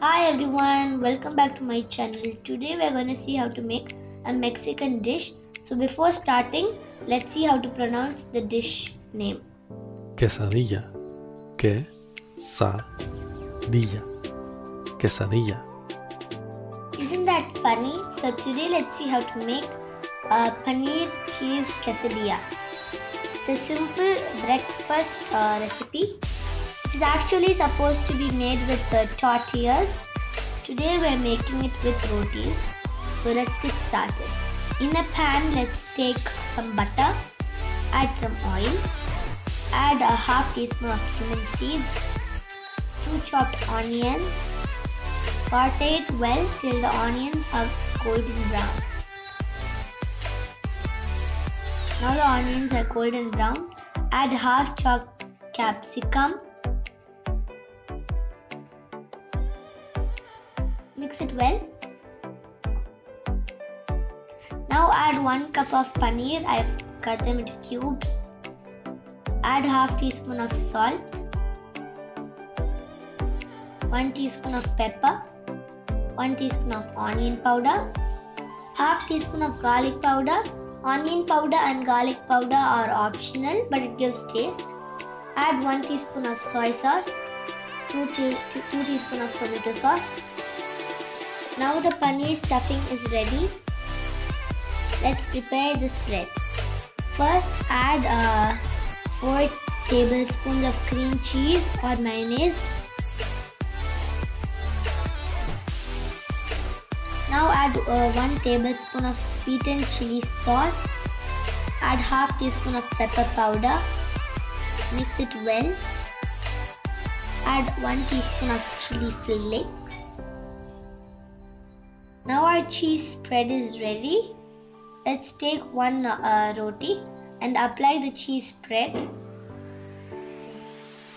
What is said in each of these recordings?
Hi everyone, welcome back to my channel. Today we are going to see how to make a Mexican dish. So before starting, let's see how to pronounce the dish name. Quesadilla. Que sa dilla. Quesadilla. Isn't that funny? So today let's see how to make a paneer cheese quesadilla. It's a simple breakfast uh, recipe. It is actually supposed to be made with the tortillas. Today we're making it with rotis. So let's get started. In a pan, let's take some butter, add some oil, add a half teaspoon of cumin seeds, two chopped onions, saute it well till the onions are golden brown. Now the onions are golden brown, add half chopped capsicum, Mix it well. Now add 1 cup of paneer. I've cut them into cubes. Add half teaspoon of salt. 1 teaspoon of pepper. 1 teaspoon of onion powder. Half teaspoon of garlic powder. Onion powder and garlic powder are optional but it gives taste. Add 1 teaspoon of soy sauce. 2, te 2 teaspoon of tomato sauce now the paneer stuffing is ready. Let's prepare the spread. First add uh, 4 tablespoons of cream cheese or mayonnaise. Now add uh, 1 tablespoon of sweetened chili sauce. Add half teaspoon of pepper powder. Mix it well. Add 1 teaspoon of chili flakes. Now our cheese spread is ready. Let's take one uh, roti and apply the cheese spread.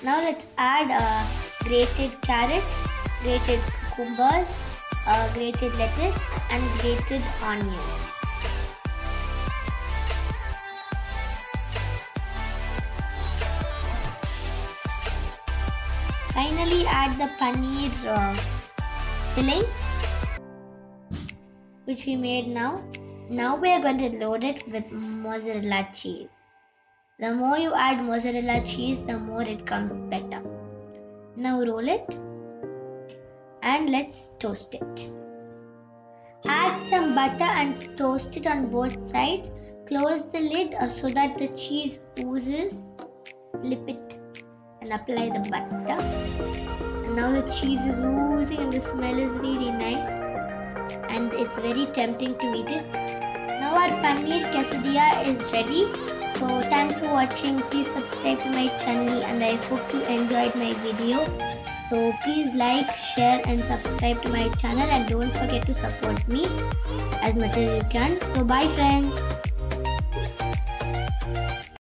Now let's add uh, grated carrot, grated cucumbers, uh, grated lettuce and grated onions. Finally add the paneer uh, filling which we made now. Now we are going to load it with mozzarella cheese. The more you add mozzarella cheese, the more it comes better. Now roll it and let's toast it. Add some butter and toast it on both sides. Close the lid uh, so that the cheese oozes. Flip it and apply the butter. And now the cheese is oozing and the smell is really nice and it's very tempting to eat it. Now our paneer quesadilla is ready. So thanks for watching. Please subscribe to my channel and I hope you enjoyed my video. So please like, share and subscribe to my channel and don't forget to support me as much as you can. So bye friends.